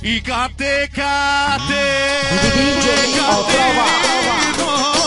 Y cate, cate. DJ. Cate,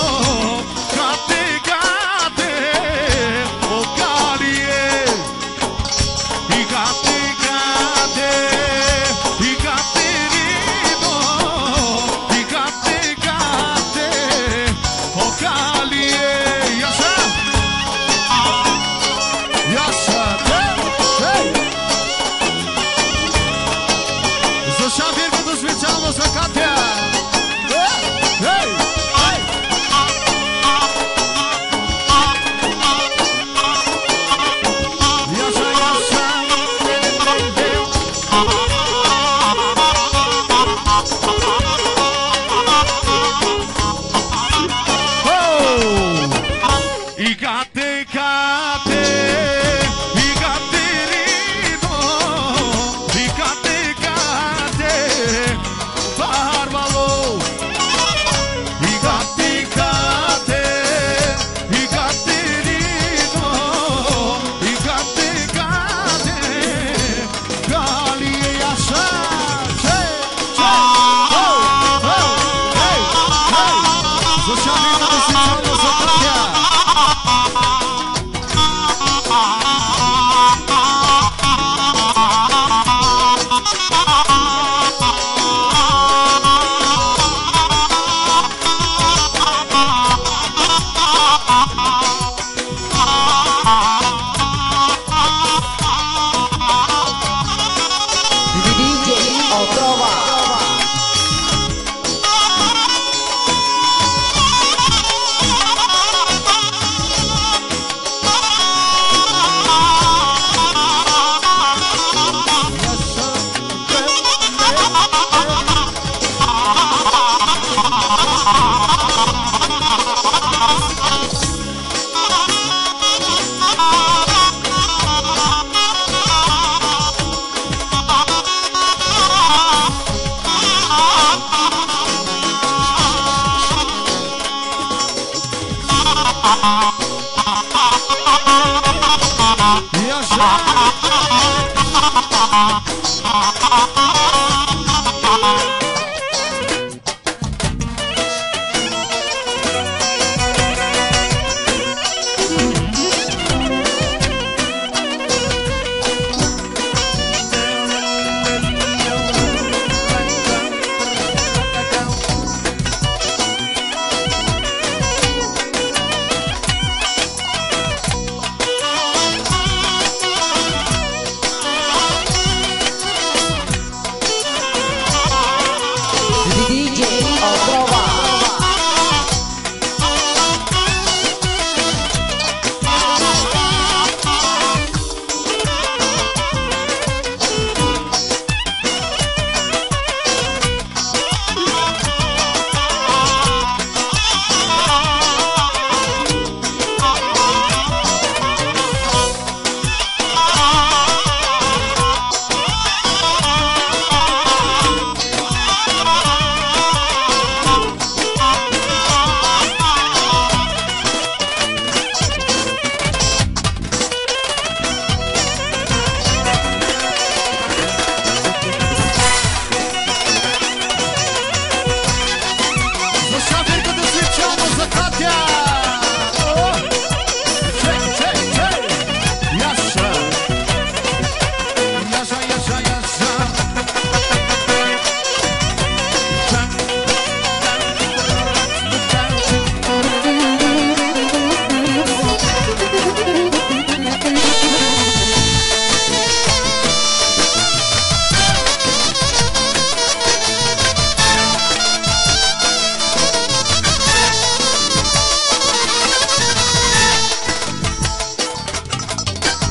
Yes, sir.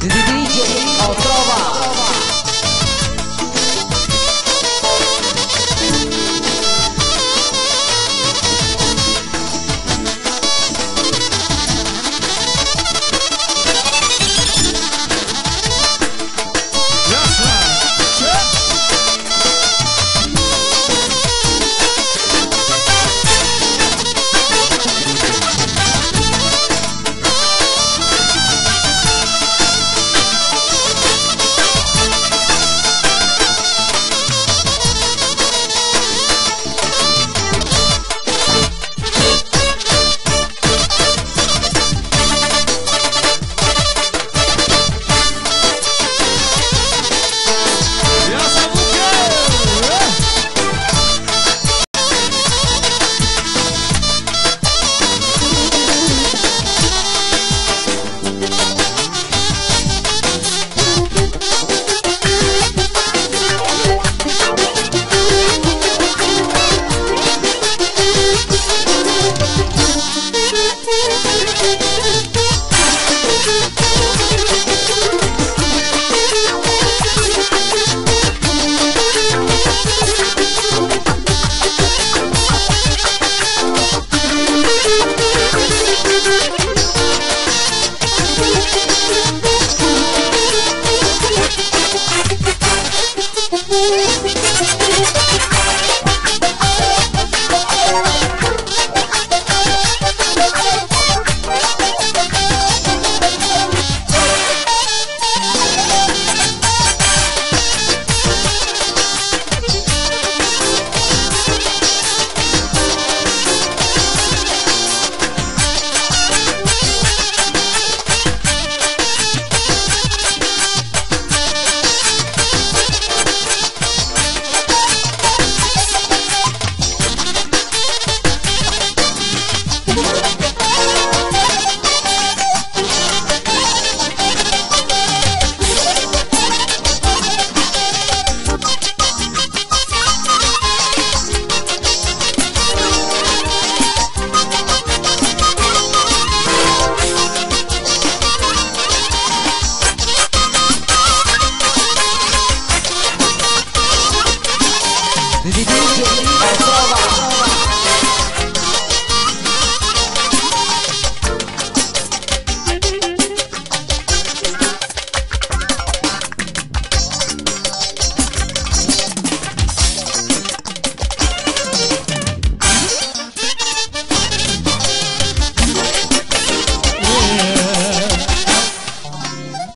DJ Altrova.